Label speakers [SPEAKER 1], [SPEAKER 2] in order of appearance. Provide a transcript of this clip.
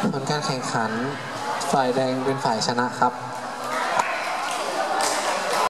[SPEAKER 1] ผลการแข่งขันฝ่ายแดงเป็นฝ่ายชนะครับ